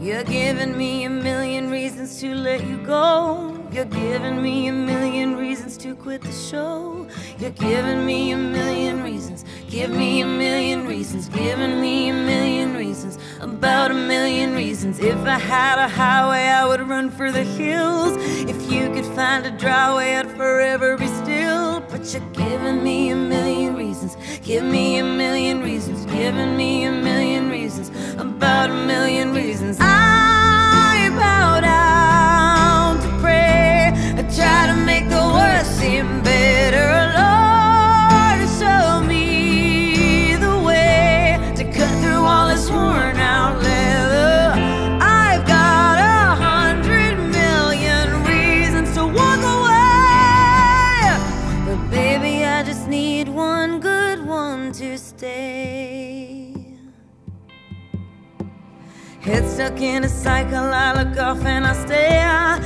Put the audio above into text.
You're giving me a million reasons to let you go. You're giving me a million reasons to quit the show. You're giving me a million reasons. Give me a million reasons. Giving me a million reasons. About a million reasons. If I had a highway, I would run for the hills. If you could find a dry way, I'd forever be you're giving me a million reasons. Give me a million reasons. Giving me a million reasons. About a million reasons. I need one good one to stay. Head stuck in a cycle, I look off and I stare.